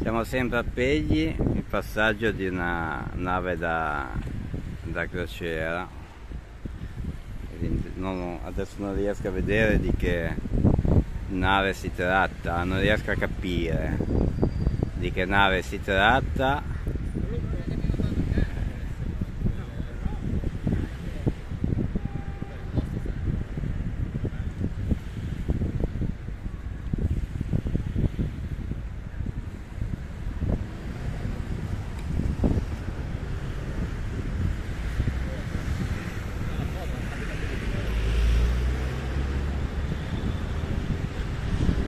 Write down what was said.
Siamo sempre a Pegli, il passaggio di una nave da, da crociera. Non, adesso non riesco a vedere di che nave si tratta, non riesco a capire di che nave si tratta